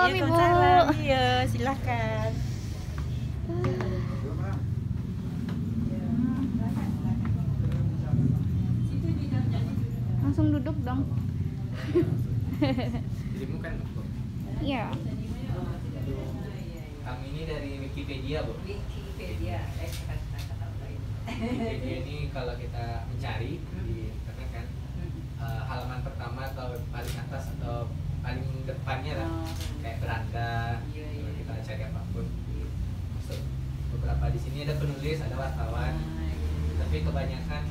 Assalamualaikum Ibu. Waalaikumsalam. Iya, silakan. Langsung duduk dong. Dirimu kan Bu? Iya. Kami ini dari Wikipedia, Bu. Wikipedia. Eh? Wikipedia ini kalau kita mencari di internet kan eh, halaman pertama atau paling atas atau paling depannya lah Oh. kayak beranda Iya, iya. kita cari apa pun masuk beberapa di sini ada penulis ada wartawan Ah, iya. tapi kebanyakan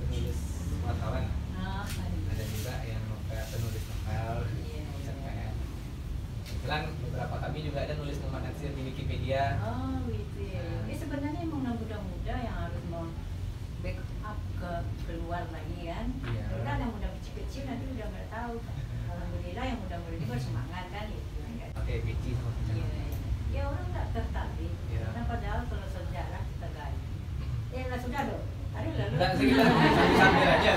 penulis wartawan Ah, ada juga yang kayak penulis novel Iya, iya. cerpen kebetulan beberapa kami juga ada nulis nama Natsir di Wikipedia Oh, gitu ya. Ini sebenarnya emang anak muda-muda yang harus mau backup ke keluar lagi kan. Iya. Kalau kan yang muda kecil-kecil nanti udah nggak tahu. Ini bersemangat kan kan. oke Beci sama Iya. Pican. Ya orang nggak tertarik. Iya. Karena padahal kalau sejarah kita gali. Ya lah sudah dong. Hari lalu. Kita sambil aja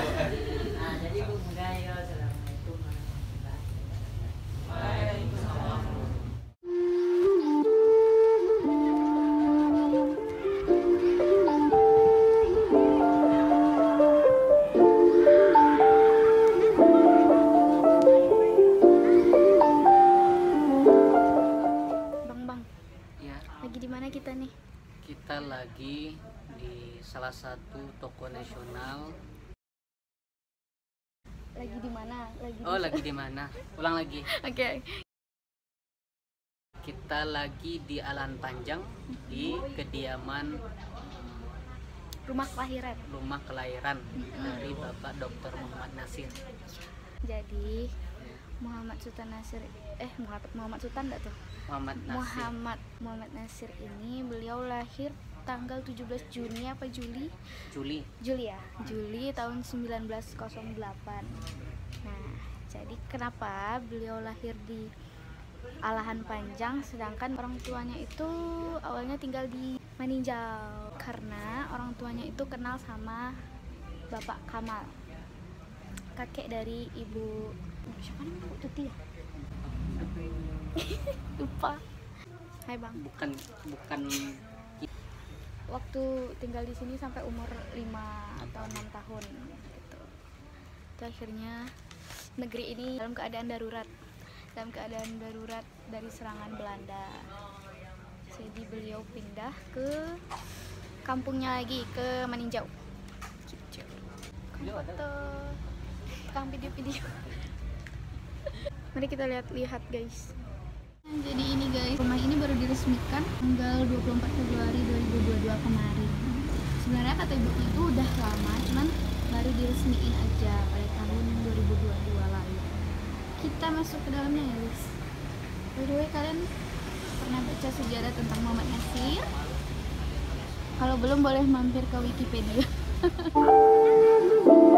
salah satu toko nasional. Lagi di mana? Lagi Oh, lagi di mana? Ulang lagi. Oke. Kita lagi di Alan Panjang di kediaman Rumah kelahiran. rumah kelahiran dari Bapak Dr. Muhammad Nasir. Jadi Muhammad Sultan Nasir eh Muhammad Muhammad Sultan enggak tuh? Muhammad Nasir. Muhammad Muhammad Nasir ini beliau lahir tanggal 17 Juni apa Juli? Juli. Juli ya, Juli tahun 1908. Nah, jadi kenapa beliau lahir di Alahan Panjang sedangkan orang tuanya itu awalnya tinggal di Maninjau karena orang tuanya itu kenal sama Bapak Kamal. Kakek dari Ibu siapa namanya Bu Tuti ya? Lupa. Hai Bang. Bukan bukan waktu tinggal di sini sampai umur 5 atau 6 tahun gitu. Itu akhirnya negeri ini dalam keadaan darurat dalam keadaan darurat dari serangan Belanda jadi beliau pindah ke kampungnya lagi ke Maninjau gitu. Foto. Kang video-video mari kita lihat-lihat guys jadi ini guys, rumah ini baru diresmikan tanggal 24 Februari 2022 kemarin. Sebenarnya kata ibunya itu udah lama, cuman baru diresmiin aja pada tahun 2022 lalu. Kita masuk ke dalamnya ya guys. By the way, kalian pernah baca sejarah tentang Muhammad Nasir? Kalau belum boleh mampir ke Wikipedia.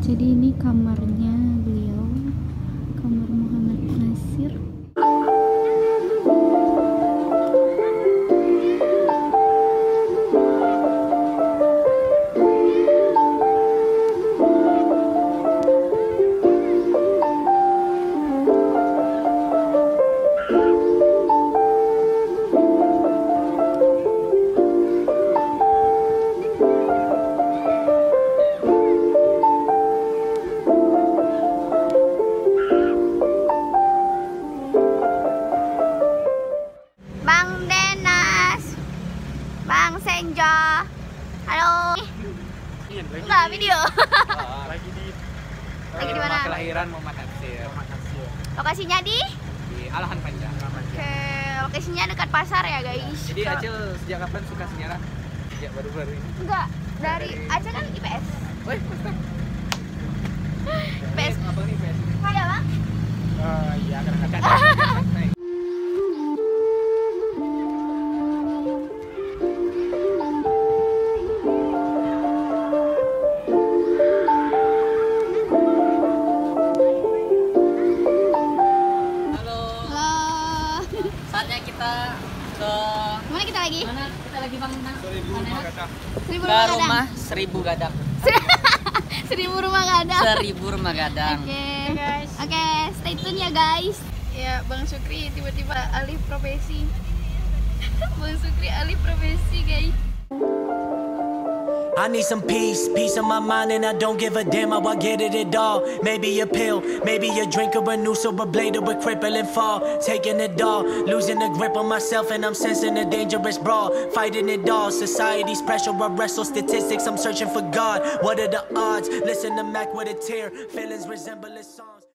Jadi ini kamarnya beliau, Enggak video. lagi di Lagi di mana? rumah kelahiran Muhammad Natsir Lokasinya di? di Alahan Panjang. Oke, lokasinya dekat pasar ya guys. Jadi Acil sejak kapan suka sejarah? Sejak baru-baru ini. Enggak, dari Aceh kan IPS. Woi. IPS. Abang nih PS. Iya bang. Oh iya, kadang-kadang. lagi? Mana? Kita lagi bangun Seribu rumah gadang. Seribu rumah gadang. seribu gadang. seribu rumah gadang. Seribu rumah gadang. Oke okay. okay, guys. Oke, okay, stay tune ya guys. Ya Bang Sukri tiba-tiba alih profesi. Bang Sukri alih profesi guys. I need some peace, peace of my mind, and I don't give a damn how I get it at all. Maybe a pill, maybe a drink or a or a blade or a crippling fall. Taking it all, losing the grip on myself, and I'm sensing a dangerous brawl. Fighting it all, society's pressure, I wrestle statistics, I'm searching for God. What are the odds? Listen to Mac with a tear, feelings resemble his songs.